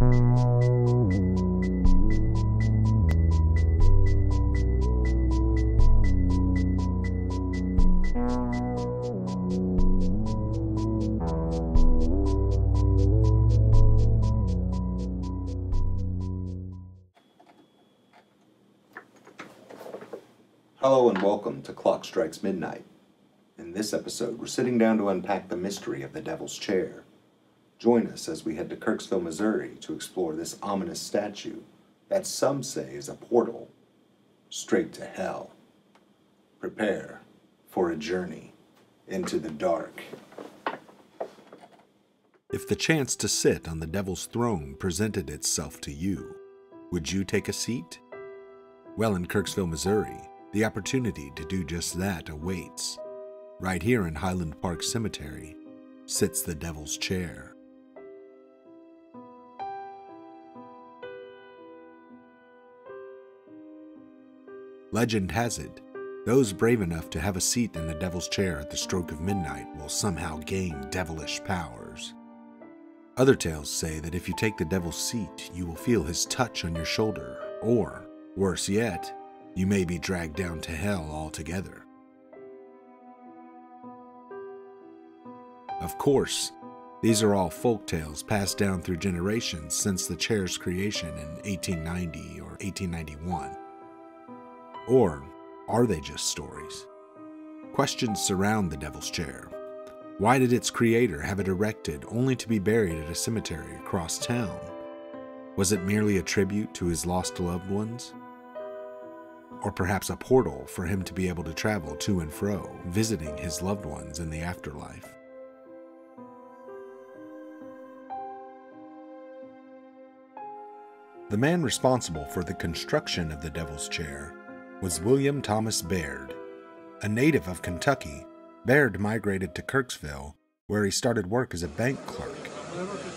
Hello and welcome to Clock Strikes Midnight. In this episode, we're sitting down to unpack the mystery of the Devil's Chair. Join us as we head to Kirksville, Missouri to explore this ominous statue that some say is a portal straight to hell. Prepare for a journey into the dark. If the chance to sit on the Devil's throne presented itself to you, would you take a seat? Well, in Kirksville, Missouri, the opportunity to do just that awaits. Right here in Highland Park Cemetery sits the Devil's Chair. Legend has it, those brave enough to have a seat in the Devil's Chair at the stroke of midnight will somehow gain devilish powers. Other tales say that if you take the Devil's seat, you will feel his touch on your shoulder, or, worse yet, you may be dragged down to hell altogether. Of course, these are all folk tales passed down through generations since the chair's creation in 1890 or 1891. Or are they just stories? Questions surround the Devil's Chair. Why did its creator have it erected only to be buried at a cemetery across town? Was it merely a tribute to his lost loved ones? Or perhaps a portal for him to be able to travel to and fro, visiting his loved ones in the afterlife? The man responsible for the construction of the Devil's Chair was William Thomas Baird. A native of Kentucky, Baird migrated to Kirksville, where he started work as a bank clerk,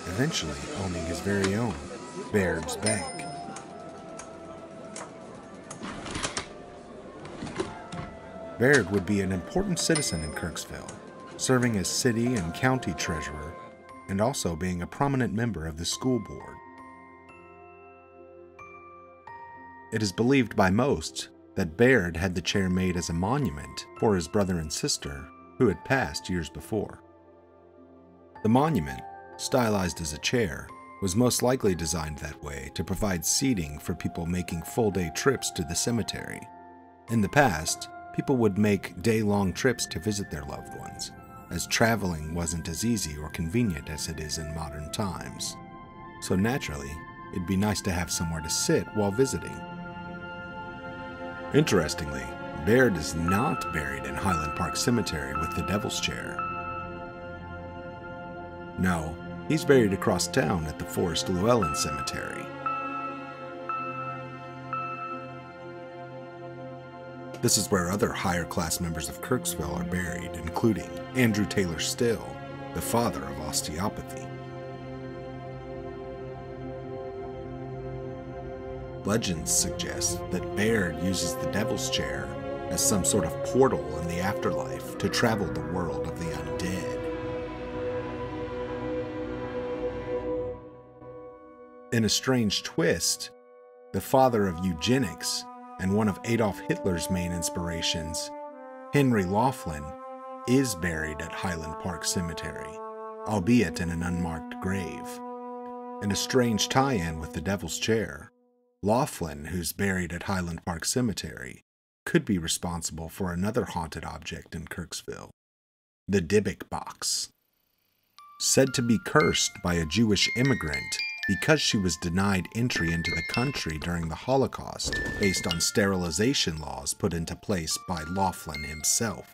eventually owning his very own Baird's Bank. Baird would be an important citizen in Kirksville, serving as city and county treasurer and also being a prominent member of the school board. It is believed by most that Baird had the chair made as a monument for his brother and sister who had passed years before. The monument, stylized as a chair, was most likely designed that way to provide seating for people making full day trips to the cemetery. In the past, people would make day long trips to visit their loved ones, as traveling wasn't as easy or convenient as it is in modern times. So naturally, it'd be nice to have somewhere to sit while visiting. Interestingly, Baird is not buried in Highland Park Cemetery with the Devil's Chair. No, he's buried across town at the Forest Llewellyn Cemetery. This is where other higher class members of Kirksville are buried, including Andrew Taylor Still, the father of osteopathy. Legends suggest that Baird uses the Devil's Chair as some sort of portal in the afterlife to travel the world of the undead. In a strange twist, the father of eugenics and one of Adolf Hitler's main inspirations, Henry Laughlin, is buried at Highland Park Cemetery, albeit in an unmarked grave. In a strange tie in with the Devil's Chair, Laughlin, who's buried at Highland Park Cemetery, could be responsible for another haunted object in Kirksville the Dybbuk box. Said to be cursed by a Jewish immigrant because she was denied entry into the country during the Holocaust based on sterilization laws put into place by Laughlin himself.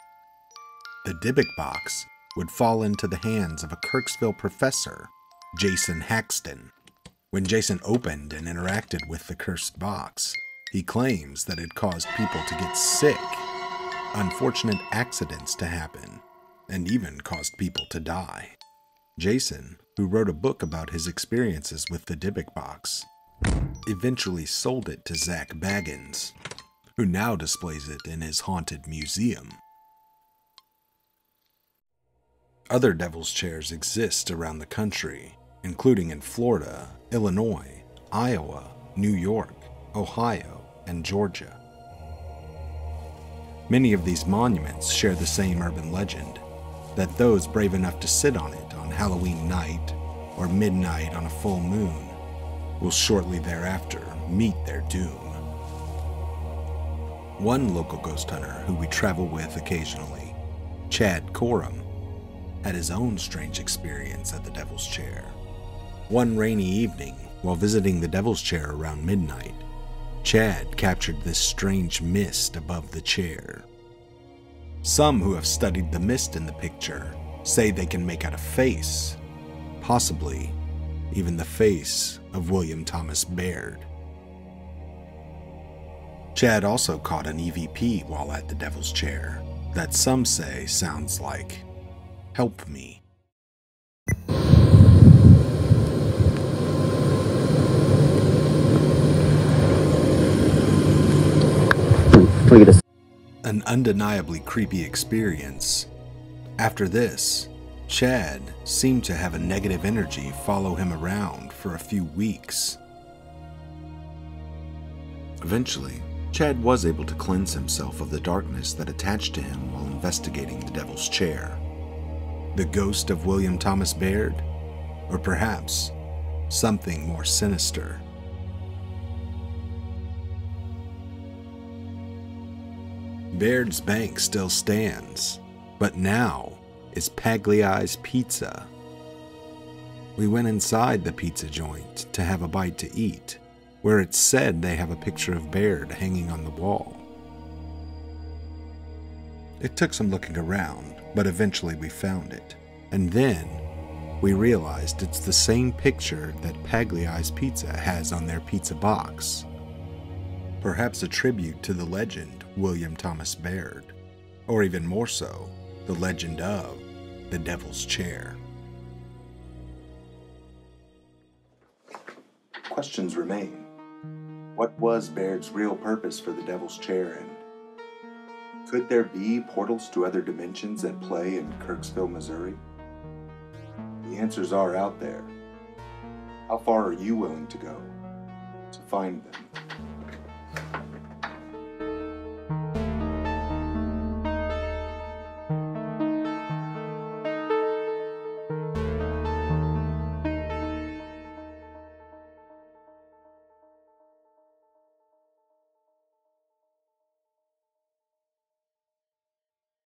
The Dybbuk box would fall into the hands of a Kirksville professor, Jason Haxton, when Jason opened and interacted with the cursed box, he claims that it caused people to get sick, unfortunate accidents to happen, and even caused people to die. Jason, who wrote a book about his experiences with the Dybbuk box, eventually sold it to Zak Bagans, who now displays it in his haunted museum. Other devil's chairs exist around the country, including in Florida, Illinois, Iowa, New York, Ohio, and Georgia. Many of these monuments share the same urban legend that those brave enough to sit on it on Halloween night or midnight on a full moon will shortly thereafter meet their doom. One local ghost hunter who we travel with occasionally, Chad Coram, had his own strange experience at the Devil's Chair. One rainy evening, while visiting the Devil's Chair around midnight, Chad captured this strange mist above the chair. Some who have studied the mist in the picture say they can make out a face, possibly even the face of William Thomas Baird. Chad also caught an EVP while at the Devil's Chair that some say sounds like, Help me. An undeniably creepy experience. After this, Chad seemed to have a negative energy follow him around for a few weeks. Eventually, Chad was able to cleanse himself of the darkness that attached to him while investigating the Devil's Chair. The ghost of William Thomas Baird? Or perhaps something more sinister? Baird's Bank still stands, but now is Pagliai's Pizza. We went inside the pizza joint to have a bite to eat, where it's said they have a picture of Baird hanging on the wall. It took some looking around, but eventually we found it. And then we realized it's the same picture that Pagliai's Pizza has on their pizza box. Perhaps a tribute to the legend William Thomas Baird, or even more so, the legend of the Devil's Chair. Questions remain. What was Baird's real purpose for the Devil's Chair, and could there be portals to other dimensions at play in Kirksville, Missouri? The answers are out there. How far are you willing to go to find them?